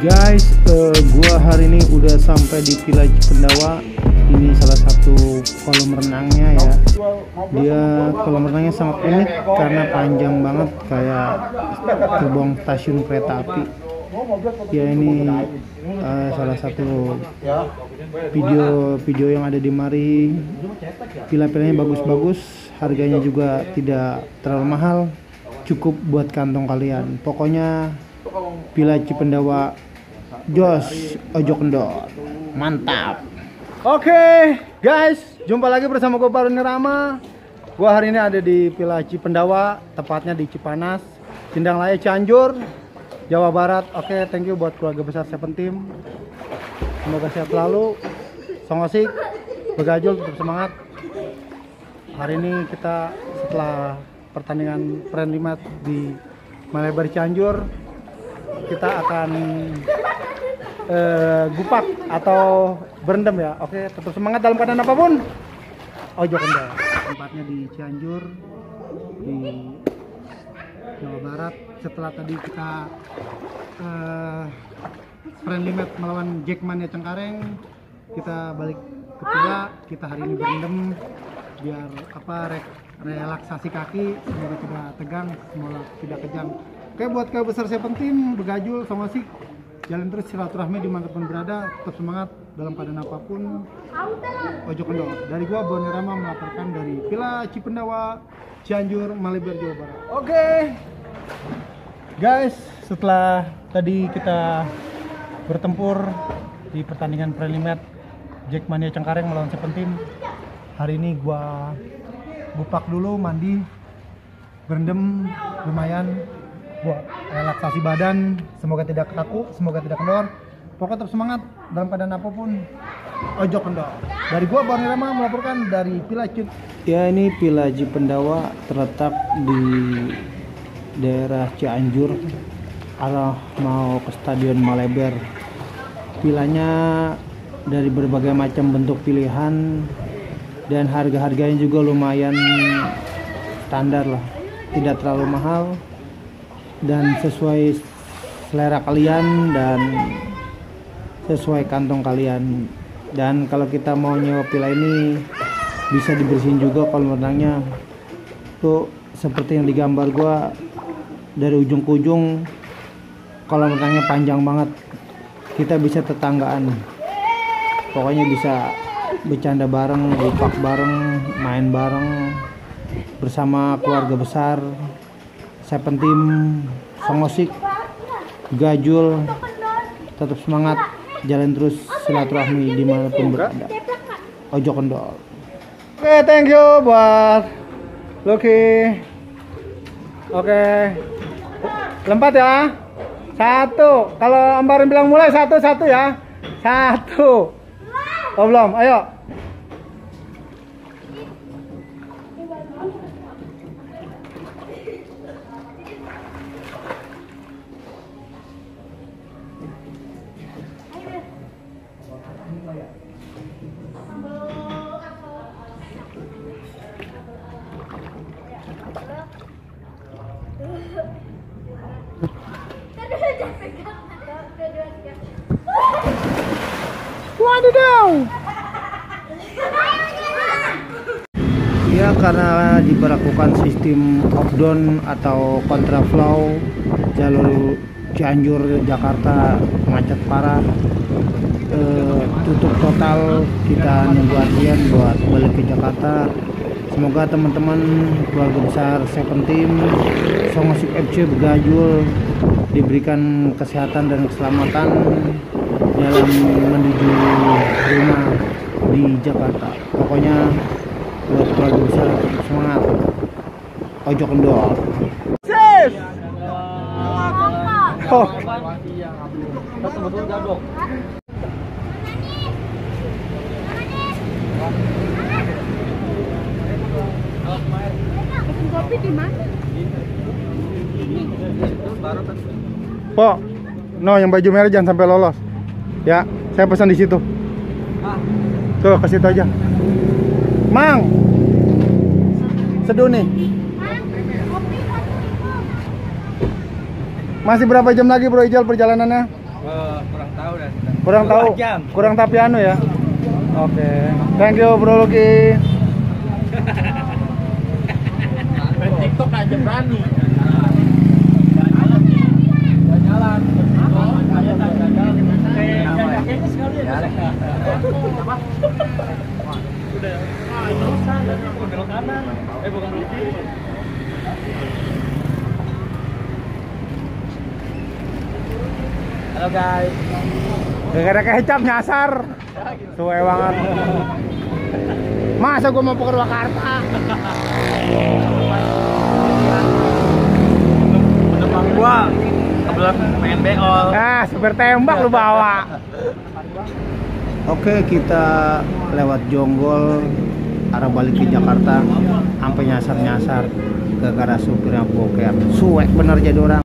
Guys, eh, gua hari ini udah sampai di Villa Cipendawa. Ini salah satu kolam renangnya ya. Dia kolam renangnya sangat unik karena panjang banget kayak gerbong stasiun kereta api. Ya ini eh, salah satu video video yang ada di mari. Villa-villanya bagus-bagus, harganya juga tidak terlalu mahal, cukup buat kantong kalian. Pokoknya Villa Cipendawa Jos Ojo Kendor. Mantap. Oke guys jumpa lagi bersama gue Baru Rama gue hari ini ada di Villa Cipendawa tepatnya di Cipanas Cindang Laya Cianjur Jawa Barat. Oke thank you buat keluarga besar Seven Team. Semoga sehat selalu. Songosik Begajul tetap semangat. Hari ini kita setelah pertandingan friendly match di Malebar Cianjur kita akan eh, gupak atau berendam ya. Oke, tetap semangat dalam keadaan apa pun. Ojo kendal. Tempatnya di Cianjur di Jawa Barat. Setelah tadi kita eh, friendly match melawan Jackmania Cengkareng, kita balik ke Pila. Kita hari ini berendam biar apa rek, relaksasi kaki semoga tidak tegang, semoga tidak kejang. Oke buat kau besar saya penting, begajul sama sih jalan terus silaturahmi di mana pun berada. Tetap semangat dalam keadaan apa pun. Ojo kendor. Dari gua Boni Rama melaporkan dari Villa Cipendawa Cianjur Malibar Jawa Barat. Oke. Guys setelah tadi kita bertempur di pertandingan preliminary Jackmania Cengkareng melawan Sepentin hari ini gua bupak dulu mandi berendam lumayan buat relaksasi badan semoga tidak kaku semoga tidak kendor. Pokoknya tetap semangat dalam keadaan apa pun ojo kendor. Dari gua Bang Rama melaporkan dari Villa Cip ya ini Villa Pendawa terletak di daerah Cianjur arah mau ke Stadion Maleber villanya dari berbagai macam bentuk pilihan dan harga-harganya juga lumayan standar lah. Tidak terlalu mahal dan sesuai selera kalian dan sesuai kantong kalian. Dan kalau kita mau nyewa pila ini bisa dibersihin juga kalau renangnya. Tuh seperti yang digambar gua dari ujung ke ujung kolam renangnya panjang banget. Kita bisa tetanggaan. Pokoknya bisa bercanda bareng lupak bareng main bareng bersama keluarga besar Seven Team Songosik Gajul tetap semangat jalan terus silaturahmi di mana pun berada. Ojo kendor. Oke okay, thank you buat Lucky. Oke. Okay. lempat ya. Satu. Kalau Ambarin bilang mulai satu satu ya. Satu. Oh belum. Ayo Wadidaw! Ya karena diberlakukan sistem lockdown atau kontraflow jalur Cianjur Jakarta macet parah eh, tutup total kita nunggu antrian buat balik ke Jakarta semoga teman-teman keluarga besar Seven Team Songosik FC Begajul diberikan kesehatan dan keselamatan dalam menuju rumah di Jakarta pokoknya buat keluarga besar semangat ojo kendor Sis! Oh. Kopi di mana? Po, no yang baju merah jangan sampai lolos. Ya, saya pesan di situ. Tuh ke situ aja. Mang, seduh nih. Masih berapa jam lagi Bro Ijal perjalanannya? Eh, kurang tahu dan Kurang tahu. Kurang tapi anu ya. Oke. Thank you Bro Luki. Main TikTok aja berani. Eh bukan Halo guys. Gara-gara kecap nyasar. Suwe banget. Masa gua mau ke Purwakarta? Penumpang gua kebetulan pengen beol. Ah, supir tembak lu bawa. Oke, kita lewat Jonggol arah balik ke Jakarta sampai nyasar-nyasar gara-gara supirnya boker. Suwek bener jadi orang.